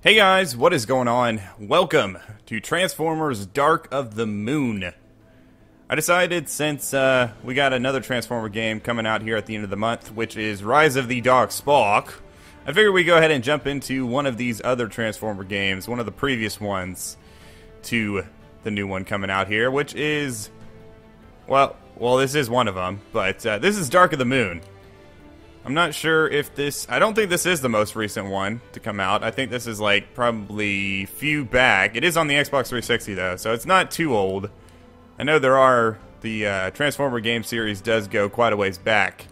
Hey guys, what is going on? Welcome to Transformers Dark of the Moon. I decided since uh, we got another Transformer game coming out here at the end of the month, which is Rise of the Dark Spark, I figured we'd go ahead and jump into one of these other Transformer games, one of the previous ones to the new one coming out here, which is, well, well, this is one of them, but uh, this is Dark of the Moon. I'm not sure if this. I don't think this is the most recent one to come out. I think this is like probably few back. It is on the Xbox 360 though, so it's not too old. I know there are the uh, Transformer game series does go quite a ways back,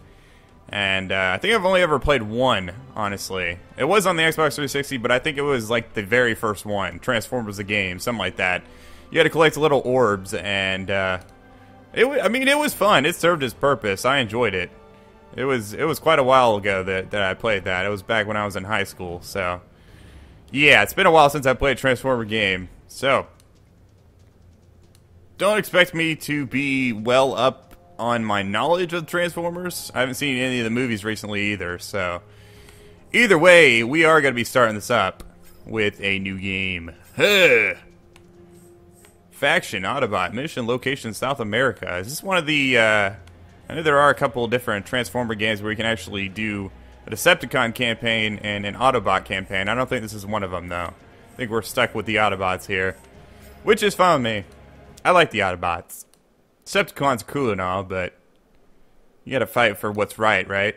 and uh, I think I've only ever played one. Honestly, it was on the Xbox 360, but I think it was like the very first one, Transformers the game, something like that. You had to collect little orbs, and uh, it. I mean, it was fun. It served its purpose. I enjoyed it. It was it was quite a while ago that, that I played that. It was back when I was in high school, so yeah, it's been a while since I played a Transformer game. So don't expect me to be well up on my knowledge of Transformers. I haven't seen any of the movies recently either, so either way, we are going to be starting this up with a new game. Huh. Faction Autobot mission location South America. Is this one of the uh, I know there are a couple different Transformer games where you can actually do a Decepticon campaign and an Autobot campaign. I don't think this is one of them, though. I think we're stuck with the Autobots here. Which is fine with me. I like the Autobots. Decepticons cool and all, but you gotta fight for what's right, right?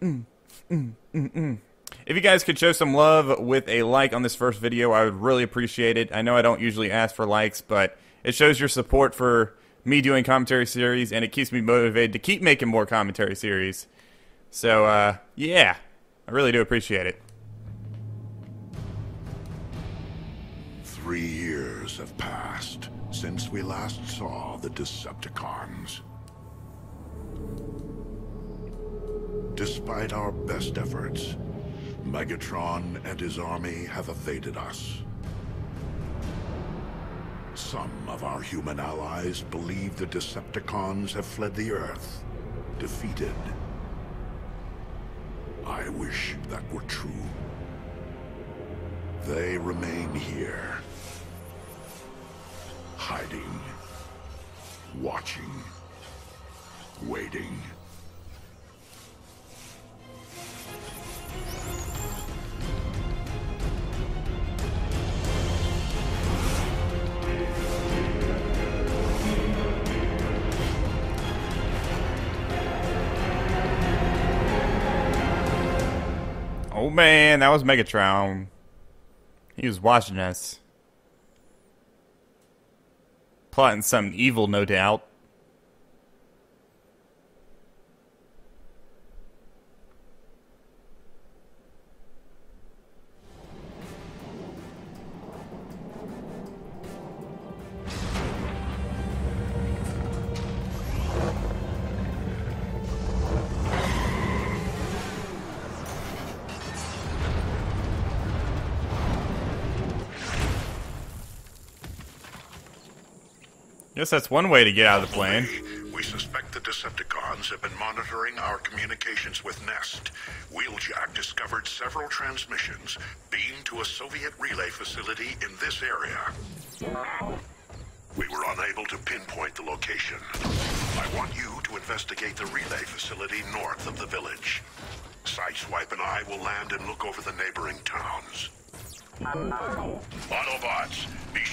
Mm, mm, mm, mm. If you guys could show some love with a like on this first video, I would really appreciate it. I know I don't usually ask for likes, but it shows your support for me doing commentary series, and it keeps me motivated to keep making more commentary series. So, uh, yeah, I really do appreciate it. Three years have passed since we last saw the Decepticons. Despite our best efforts, Megatron and his army have evaded us. Some of our human allies believe the Decepticons have fled the Earth, defeated. I wish that were true. They remain here, hiding, watching, waiting. Man, that was Megatron. He was watching us. Plotting something evil, no doubt. Guess that's one way to get out of the plane. We suspect the Decepticons have been monitoring our communications with Nest. Wheeljack discovered several transmissions beamed to a Soviet relay facility in this area. We were unable to pinpoint the location. I want you to investigate the relay facility north of the village. Sideswipe and I will land and look over the neighboring towns. Autobots, be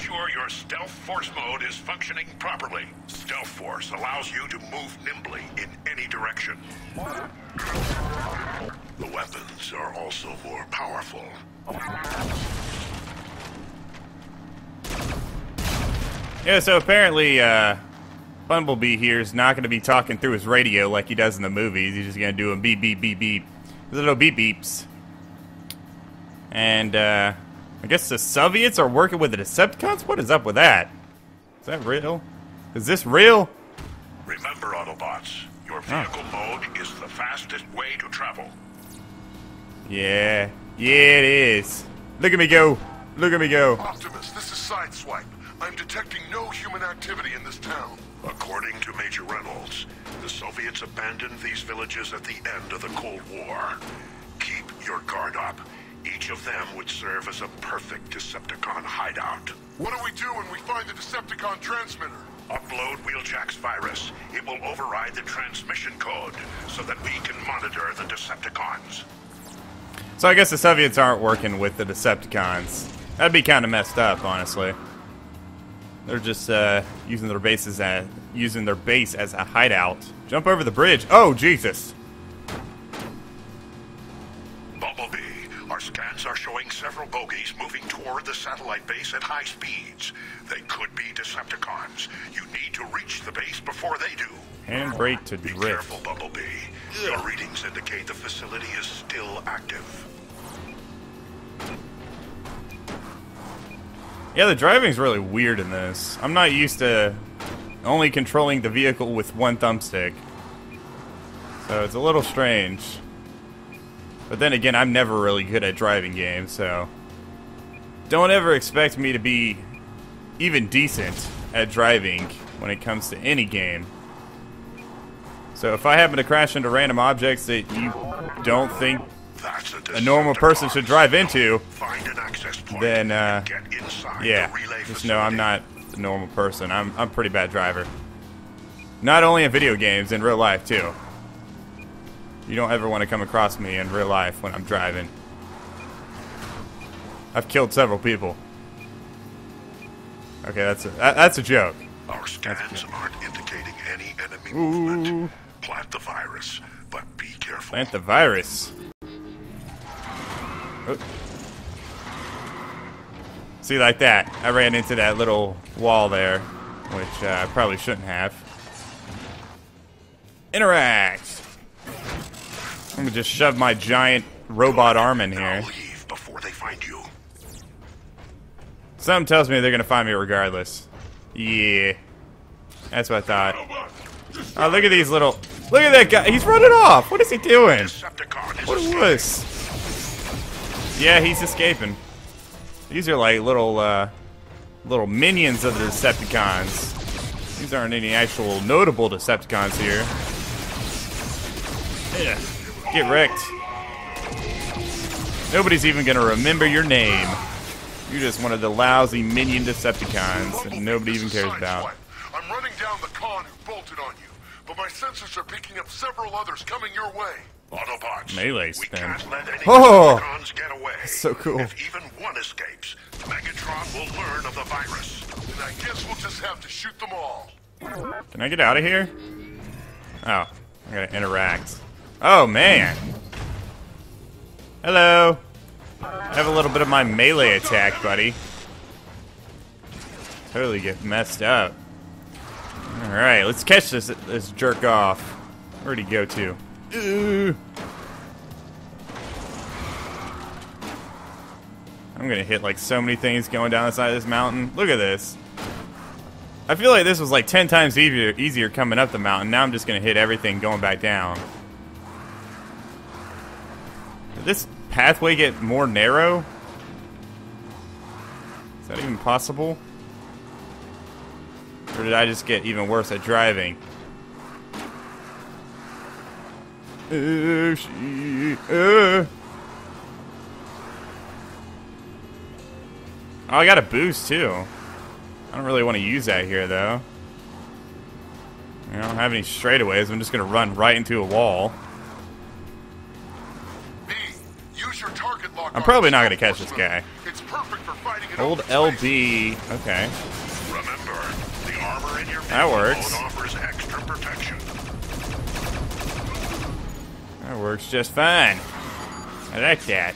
sure your stealth force mode is functioning properly. Stealth force allows you to move nimbly in any direction. The weapons are also more powerful. Yeah, so apparently, uh, Bumblebee here is not going to be talking through his radio like he does in the movies. He's just going to do a beep, beep, beep, beep. Little beep beeps. And, uh, I guess the Soviets are working with the Decepticons? What is up with that? Is that real? Is this real? Remember, Autobots, your vehicle mode is the fastest way to travel. Yeah. Yeah, it is. Look at me go. Look at me go. Optimus, this is Sideswipe. I'm detecting no human activity in this town. According to Major Reynolds, the Soviets abandoned these villages at the end of the Cold War. Keep your guard up. Each of them would serve as a perfect Decepticon hideout. What do we do when we find the Decepticon transmitter? Upload Wheeljack's virus. It will override the transmission code so that we can monitor the Decepticons. So I guess the Soviets aren't working with the Decepticons. That'd be kind of messed up, honestly. They're just uh, using their bases as using their base as a hideout. Jump over the bridge. Oh Jesus! Several bogies moving toward the satellite base at high speeds. They could be Decepticons. You need to reach the base before they do. Handbrake to drift. Be careful, Bumblebee. Your readings indicate the facility is still active. Yeah, the driving's really weird in this. I'm not used to only controlling the vehicle with one thumbstick. So it's a little strange. But then again, I'm never really good at driving games, so don't ever expect me to be even decent at driving when it comes to any game. So if I happen to crash into random objects that you don't think a, a normal person should drive into, Find an access point. then uh, get inside yeah, the relay just know I'm not a normal person. I'm I'm a pretty bad driver. Not only in video games, in real life too. You don't ever want to come across me in real life when I'm driving. I've killed several people. Okay, that's a that, that's a joke. Our scans aren't indicating any enemy Ooh. movement. Plant the virus, but be careful. Plant the virus. Oh. See, like that. I ran into that little wall there, which uh, I probably shouldn't have. Interact. I'm gonna just shove my giant robot arm in here. leave before they find you. Something tells me they're gonna find me regardless. Yeah. That's what I thought. Oh, look at these little. Look at that guy. He's running off. What is he doing? What is this? Yeah, he's escaping. These are like little, uh, little minions of the Decepticons. These aren't any actual notable Decepticons here. Yeah. Get wrecked. Nobody's even gonna remember your name. You're just one of the lousy minion Decepticons that nobody even cares about. I'm running down the con who bolted on you, but my sensors are picking up several others coming your way. Autobots. Melee we spin. can't let any Oh! Decepticons get away. so cool. If even one escapes, Megatron will learn of the virus. And I guess we'll just have to shoot them all. Can I get out of here? Oh, I gotta interact. Oh, man. Hello. I have a little bit of my melee attack, buddy. Totally get messed up. Alright, let's catch this this jerk off. Where'd he go to? Ooh. I'm gonna hit like so many things going down the side of this mountain. Look at this. I feel like this was like 10 times easier, easier coming up the mountain. Now I'm just to hit everything going back down. This pathway get more narrow? Is that even possible? Or did I just get even worse at driving? Uh, she, uh. Oh, I got a boost too. I don't really want to use that here, though. I don't have any straightaways. I'm just going to run right into a wall. I'm probably not gonna catch this guy. It's perfect for fighting an Hold. LB. Okay. Remember, the armor in your That works. offers extra protection. That works just fine. I like that.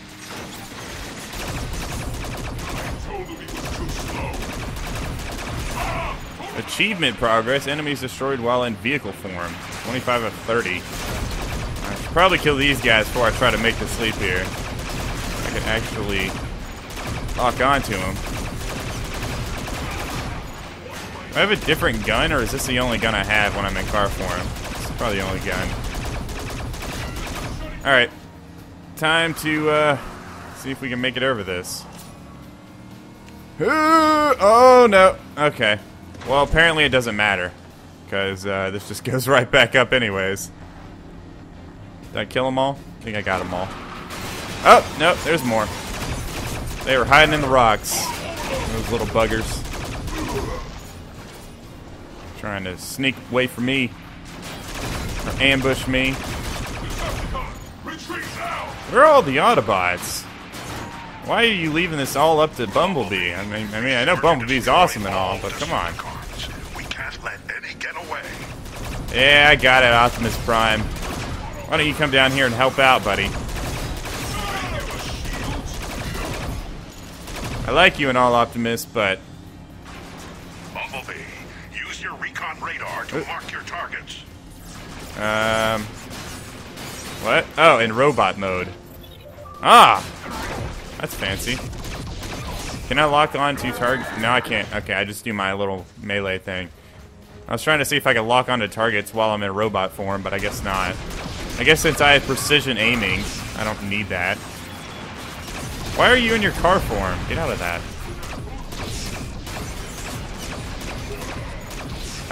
Achievement progress. Enemies destroyed while in vehicle form. 25 of 30. I should probably kill these guys before I try to make the leap here. Can actually lock onto them. Do I have a different gun, or is this the only gun I have when I'm in car form? It's probably the only gun. Alright. Time to, uh, see if we can make it over this. Oh, no. Okay. Well, apparently it doesn't matter. because uh, this just goes right back up anyways. Did I kill them all? I think I got them all. Oh, no, there's more. They were hiding in the rocks. Those little buggers. Trying to sneak away from me. Or ambush me. Where are all the Autobots? Why are you leaving this all up to Bumblebee? I mean, I mean, I know Bumblebee's awesome and all, but come on. Decepticons. We can't let any get away. Yeah, I got it, Optimus Prime. Why don't you come down here and help out, buddy? I like you and all, Optimus, but Bumblebee, use your recon radar to mark your targets. um, what? Oh, in robot mode. Ah, that's fancy. Can I lock on to target? No, I can't. Okay, I just do my little melee thing. I was trying to see if I could lock onto targets while I'm in robot form, but I guess not. I guess since I have precision aiming, I don't need that. Why are you in your car form? Get out of that.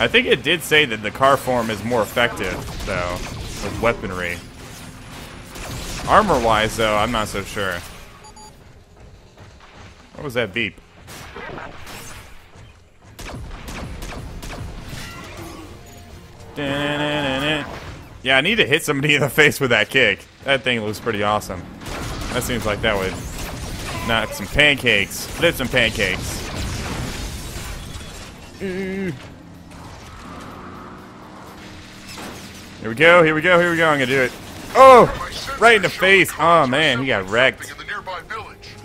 I think it did say that the car form is more effective, though, with weaponry. Armor-wise, though, I'm not so sure. What was that beep? Yeah, I need to hit somebody in the face with that kick. That thing looks pretty awesome. That seems like that would knock some pancakes. Flip some pancakes. Here we go, here we go, here we go. I'm gonna do it. Oh! Right in the face. Oh man, he got wrecked.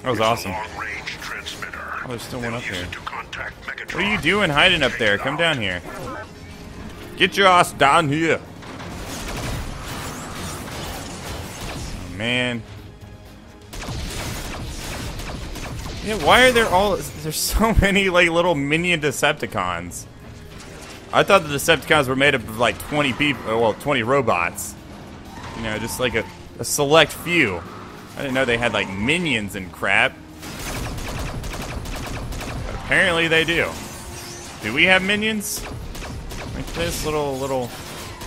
That was awesome. Oh, there's still one up use here. it to contact Megatron. What are you doing hiding up there? Come down here. Get your ass down here. Oh, man. Yeah, why are there all there's so many like little minion Decepticons? I thought the Decepticons were made up of like 20 people, uh, well, 20 robots. You know, just like a, a select few. I didn't know they had like minions and crap. But apparently they do. Do we have minions? Like this little little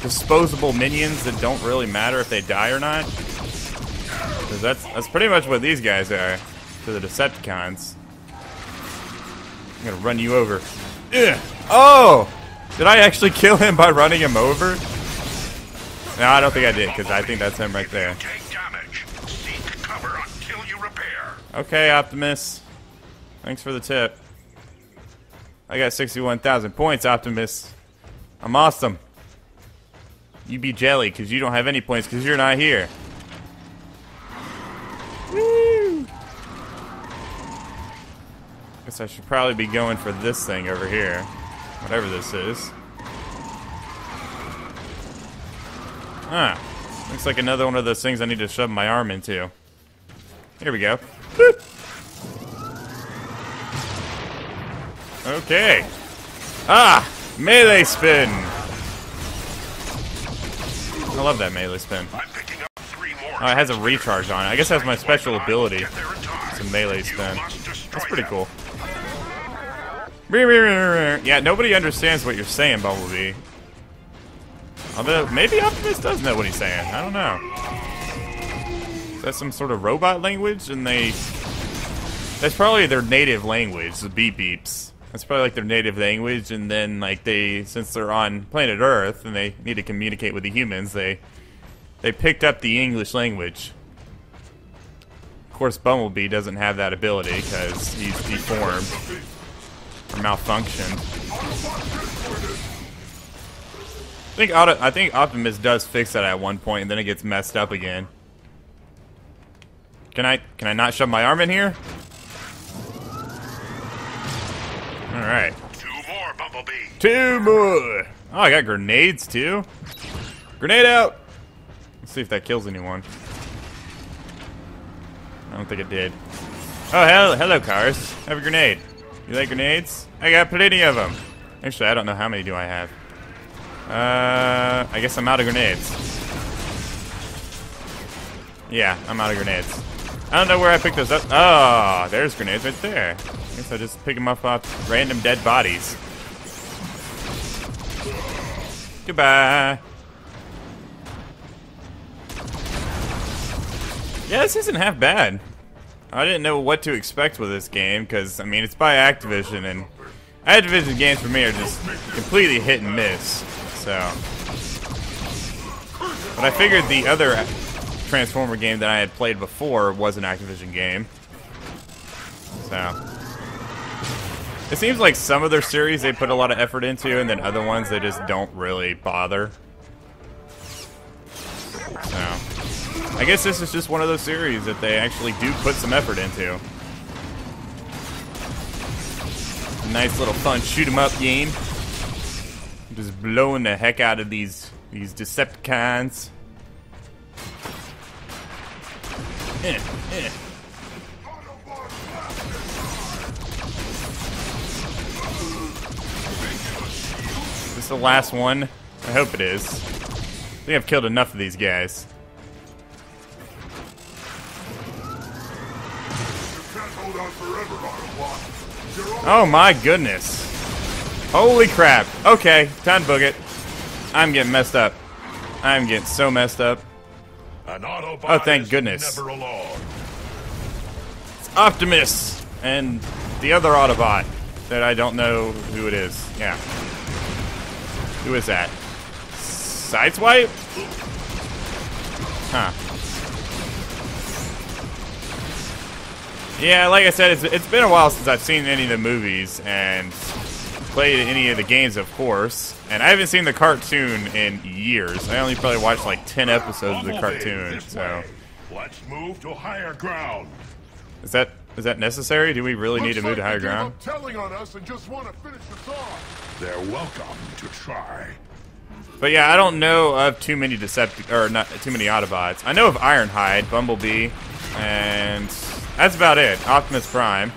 disposable minions that don't really matter if they die or not? 'Cause that's that's pretty much what these guys are to the Decepticons. I'm gonna run you over. Ugh. Oh! Did I actually kill him by running him over? No, I don't think I did, because I think that's him right there. Take damage. Seek cover until you repair. Okay, Optimus. Thanks for the tip. I got 61,000 points, Optimus. I'm awesome. You be jelly, because you don't have any points, because you're not here. Woo! I guess I should probably be going for this thing over here. Whatever this is. Ah. Looks like another one of those things I need to shove my arm into. Here we go. Boop. Okay. Ah! Melee spin! I love that melee spin. I'm picking up three more. Oh, it has a recharge on it. I guess that's my special ability. Get there in time. It's a melee spin. That's pretty cool. Yeah, nobody understands what you're saying, Bumblebee. Although, maybe Optimus does know what he's saying. I don't know. Is that some sort of robot language? And they... That's probably their native language, the beep beeps. That's probably like their native language, and then like they, since they're on planet Earth and they need to communicate with the humans, they they picked up the English language. Of course, Bumblebee doesn't have that ability because he's deformed or malfunctioned. I think Auto, I think Optimus does fix that at one point, and then it gets messed up again. Can I can I not shove my arm in here? All right, Two more, Bumblebee. two more. Oh, I got grenades too. Grenade out. Let's see if that kills anyone. I don't think it did. Oh, hello, hello, cars. Have a grenade. You like grenades? I got plenty of them. Actually, I don't know how many do I have. Uh, I guess I'm out of grenades. Yeah, I'm out of grenades. I don't know where I picked those up. Oh, there's grenades right there. I guess I just pick them up off random dead bodies. Goodbye. Yeah, this isn't half bad. I didn't know what to expect with this game because I mean it's by Activision and Activision games for me are just completely hit and miss. So, but I figured the other Transformer game that I had played before was an Activision game. So, it seems like some of their series they put a lot of effort into, and then other ones they just don't really bother. So. I guess this is just one of those series that they actually do put some effort into. Nice little fun shoot 'em up game. Just blowing the heck out of these these Decepticons. Eh, eh. Is this the last one? I hope it is. I think I've killed enough of these guys. Oh my goodness. Holy crap. Okay, time to book it. I'm getting messed up. I'm getting so messed up. Oh, thank goodness. Alone. Optimus and the other Autobot that I don't know who it is. Yeah. Who is that? Sideswipe? Huh. Yeah, like I said, it's, it's been a while since I've seen any of the movies and played any of the games, of course. And I haven't seen the cartoon in years. I only probably watched like 10 episodes of the cartoon. So. Let's move to higher ground. is that is that necessary? Do we really need to move to higher ground? telling on us and just want to finish this off. They're welcome to try. But yeah, I don't know of too many Deceptic or not too many Autobots. I know of Ironhide, Bumblebee, and that's about it. Optimus Prime.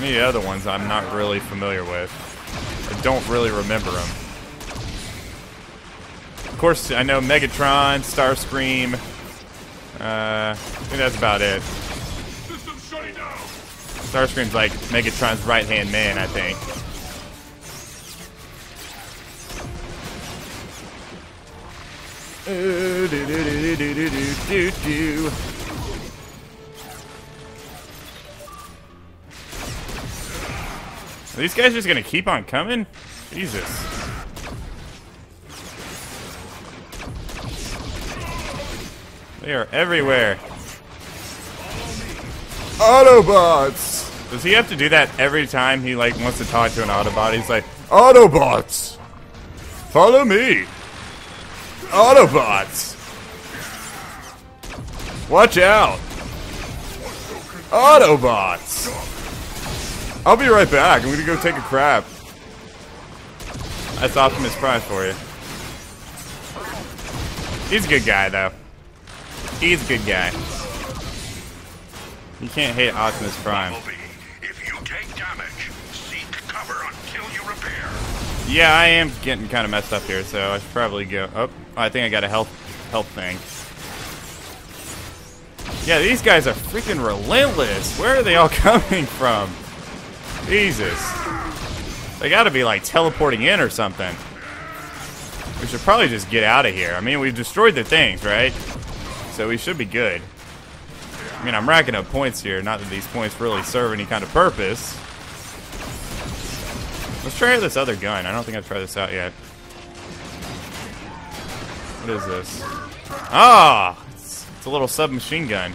Any other ones I'm not really familiar with. I don't really remember them. Of course, I know Megatron, Starscream. Uh, I think that's about it. Starscream's like Megatron's right hand man, I think. Do, do, do, these guys just gonna keep on coming? Jesus. They are everywhere. Autobots! Does he have to do that every time he like wants to talk to an Autobot? He's like, Autobots! Follow me! Autobots! Watch out! Autobots! I'll be right back. I'm gonna go take a crap. That's Optimus Prime for you. He's a good guy, though. He's a good guy. You can't hate Optimus Prime. If you take damage, seek cover until you repair. Yeah, I am getting kind of messed up here, so I should probably go. Oh, I think I got a health health thing. Yeah, these guys are freaking relentless. Where are they all coming from? Jesus. They gotta be like teleporting in or something. We should probably just get out of here. I mean, we've destroyed the things, right? So we should be good. I mean, I'm racking up points here. Not that these points really serve any kind of purpose. Let's try this other gun. I don't think I've tried this out yet. What is this? Ah! It's, it's a little submachine gun.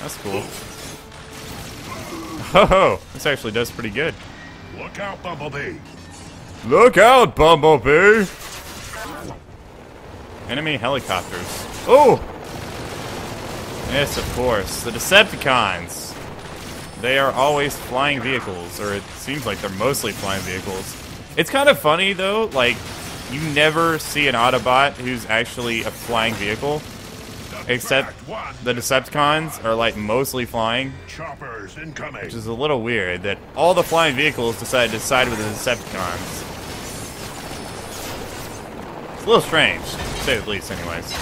That's cool. Oh, this actually does pretty good. Look out, Bumblebee. Look out, Bumblebee! Enemy helicopters. Oh! Yes, of course. The Decepticons. They are always flying vehicles, or it seems like they're mostly flying vehicles. It's kind of funny, though, like, you never see an Autobot who's actually a flying vehicle, except the Decepticons are, like, mostly flying, which is a little weird that all the flying vehicles decided to side with the Decepticons. It's a little strange, to say the least, anyways.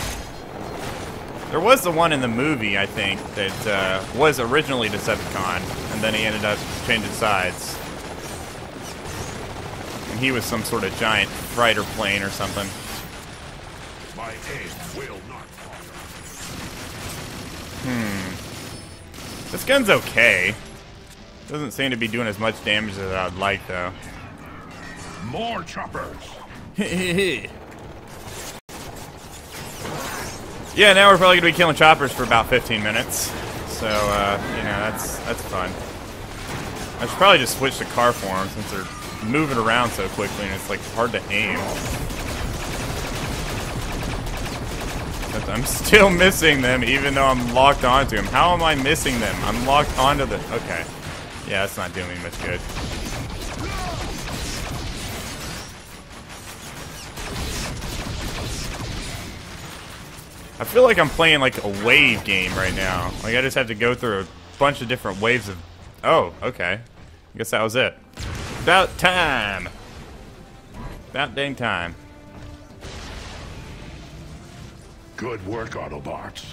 There was the one in the movie, I think, that uh, was originally Decepticon, and then he ended up changing sides. And he was some sort of giant fighter plane or something. My aim will. This gun's okay. Doesn't seem to be doing as much damage as I'd like, though. More choppers. yeah, now we're probably gonna be killing choppers for about 15 minutes. So, uh, you know, that's that's fun. I should probably just switch to car form since they're moving around so quickly and it's like hard to aim. I'm still missing them even though I'm locked onto them. How am I missing them? I'm locked onto the... Okay. Yeah, that's not doing me much good. I feel like I'm playing like a wave game right now. Like I just have to go through a bunch of different waves of... Oh, okay. I guess that was it. About time. About dang time. Good work, Autobots.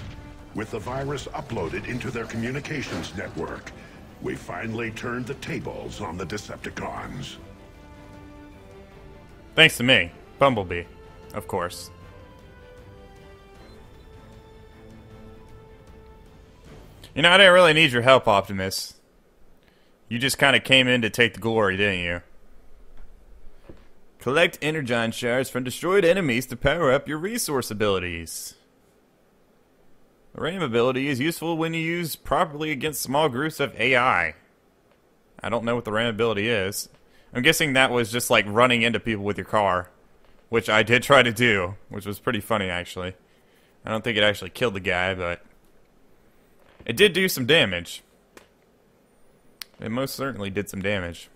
With the virus uploaded into their communications network, we finally turned the tables on the Decepticons. Thanks to me, Bumblebee, of course. You know, I didn't really need your help, Optimus. You just kind of came in to take the glory, didn't you? Collect Energon shards from destroyed enemies to power up your resource abilities. The ram ability is useful when you use properly against small groups of AI. I don't know what the ram ability is. I'm guessing that was just like running into people with your car, which I did try to do, which was pretty funny actually. I don't think it actually killed the guy, but it did do some damage. It most certainly did some damage.